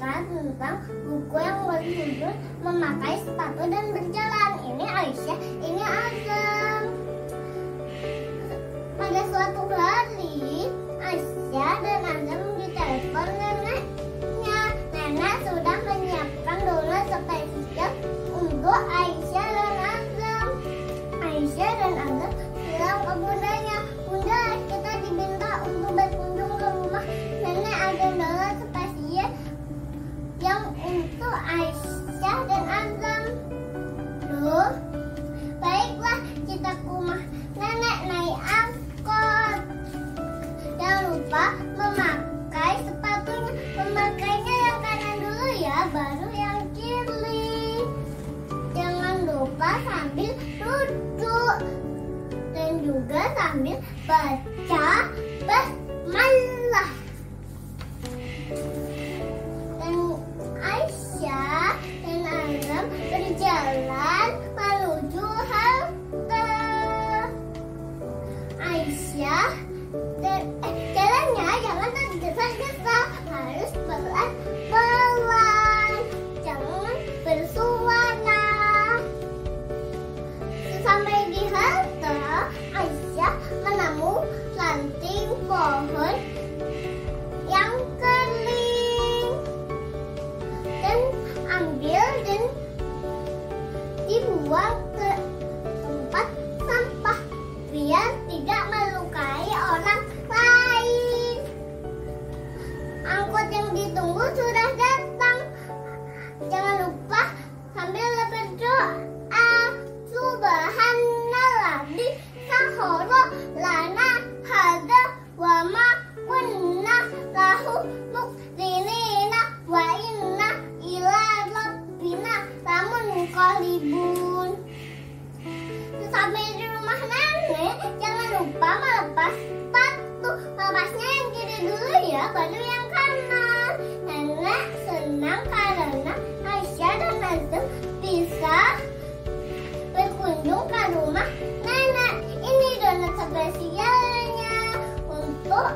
tentang buku yang berjudul Memakai Sepatu dan Berjalan. Ini Aisyah, ini Azam. Pada suatu hari, Aisyah dan Azam ditelepon neneknya. Nenek sudah menyiapkan donat spesial untuk Aisyah dan juga sambil baca pohon yang kering dan ambil dan dibuang ke tempat sampah biar tidak melukai orang lain. Angkot yang ditunggu sudah datang. Jangan lupa sambil berdoa. Subhanallah di sahoro lahu mukrinina wa inna ila rabbina lamun qalibun. Sampai di rumah nenek, jangan lupa melepas. Melepasnya yang kiri dulu ya, baru yang kanan. Nenek senang karena dan bisa berkunjung ke rumah nenek. Ini donat spesialnya untuk